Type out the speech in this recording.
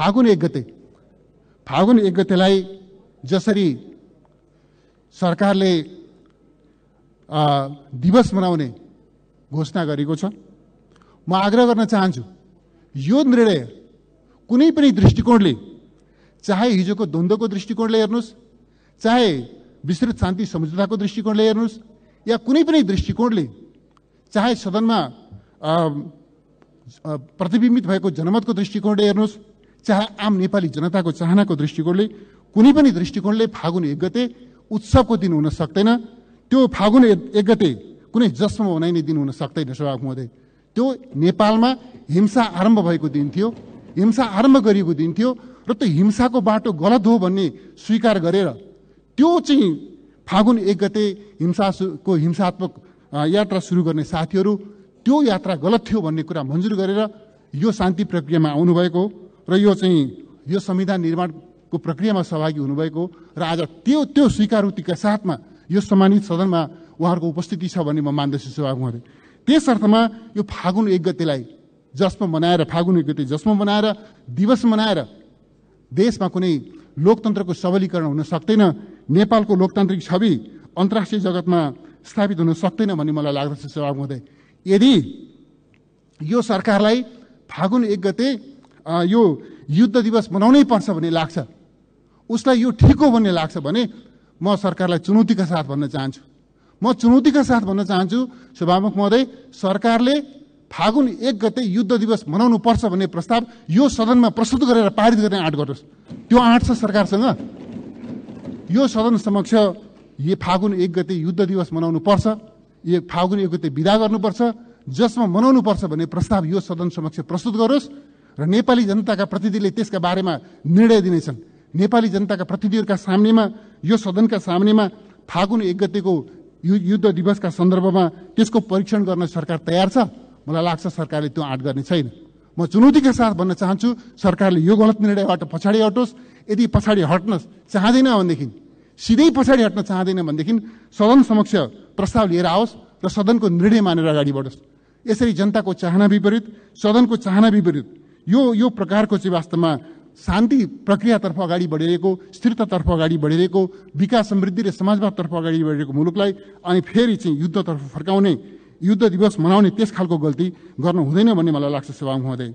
फागुन एक गते। फागुन एक गतेलाई जसरी सरकारले दिवस मनाउने घोषणा म आग्रह गर्न चाहन्छु यो निर्णय कुनै पनि दृष्टिकोणले चाहे हिजोको द्वन्द्वको दृष्टिकोणले हेर्नुहोस् चाहे विस्तृत शांति शान्ति सम्झौताको दृष्टिकोणले हेर्नुहोस् या कुनै पनि दृष्टिकोणले चाहे अ, प्रतिबिम्बित भएको जनमतको दृष्टिकोणले हेर्नुहोस् चाहे आम नेपाली जनताको चाहनाको दृष्टिकोणले कुनै पनि दृष्टिकोणले फागुन एक गते उत्सवको दिन हुन सक्दैन। त्यो फागुन एक गते कुनै जश्न मनाइने दिन हुन सक्दैन सभामुख महोदय। त्यो नेपालमा हिंसा आरम्भ भएको दिन थियो। हिंसा आरम्भ गरिएको दिन थियो र त्यो हिंसाको बाटो गलत हो भन्ने स्वीकार गरेर त्यो चाहिँ फागुन एक गते हिंसाको हिंसात्मक यात्रा सुरु गर्ने साथीहरू त्यो यात्रा गलत थियो भन्ने कुरा मन्जुर गरेर यो शान्ति प्रक्रियामा आउनुभएको हो। र यो चाहिँ यो संविधान निर्माणको प्रक्रियामा सहभागी हुनुभएको र आज त्यो त्यो स्वीकारोक्तिका साथमा यो सम्मानित सदनमा उहाँहरूको उपस्थिति छ भन्ने म मान्दछु त्यस अर्थमा यो फागुन एक गतेलाई जसमा मनाएर फागुन एक गते जसमा मनाएर दिवस मनाएर देशमा कुनै लोकतन्त्रको सबलीकरण हुन सक्दैन नेपालको लोकतान्त्रिक छवि अन्तर्राष्ट्रिय जगतमा स्थापित हुन सक्दैन भन्ने मलाई लाग्दछ सभा महोदय। यदि यो सरकारलाई फागुन एक गते यो युद्ध दिवस मनाउनै पर्छ भन्ने लाग्छ। उसलाई यो ठिक हो भन्ने लाग्छ भने म सरकारलाई चुनौतीका साथ भन्न चाहन्छु। म चुनौतीका साथ भन्न चाहन्छु सभामुख महोदय सरकारले फागुन एक गते युद्ध दिवस मनाउनु पर्छ भन्ने प्रस्ताव यो सदनमा प्रस्तुत गरेर पारित गर्ने आँट गर्नुहोस्। त्यो आँट छ सरकारसँग। यो सदन समक्ष यो फागुन एक गते युद्ध दिवस मनाउनु पर्छ यो फागुन एक गते विदा गर्नुपर्छ जसमा मनाउनु पर्छ भन्ने प्रस्ताव यो सदन समक्ष प्रस्तुत गरोस्। र नेपाली जनताका प्रतिनिधिले त्यसका बारेमा निर्णय दिनेछन्। नेपाली जनताका प्रतिनिधिहरूका सामनेमा यो सदनका सामनेमा फागुन एक गतेको युद्ध दिवसका सन्दर्भमा त्यसको परीक्षण गर्न सरकार तयार छ। मलाई लाग्छ सरकारले त्यो आँट गर्ने छैन। म चुनौतीका साथ भन्न चाहन्छु सरकारले यो गलत निर्णयबाट पछाडि हटोस्। यदि पछाडि हट्न चाहँदैन भनेदेखि सिधै पछाडि हट्न चाहँदैन भनेदेखि सदन समक्ष प्रस्ताव लिएर आओस् र सदनको निर्णय मानेर अगाडि बढोस्। यसरी जनताको चाहना विपरीत सदनको चाहना विपरीत यो यो प्रकारको चाहिँ वास्तवमा शान्ति प्रक्रियातर्फ अगाडि बढिरहेको स्थिरतातर्फ अगाडि बढिरहेको विकास समृद्धि र समाजवादतर्फ अगाडि बढिरहेको मुलुकलाई अनि फेरि चाहिँ युद्धतर्फ फर्काउने युद्ध दिवस मनाउने त्यस खालको गल्ती गर्नु हुँदैन भन्ने मलाई लाग्छ सभा महोदय।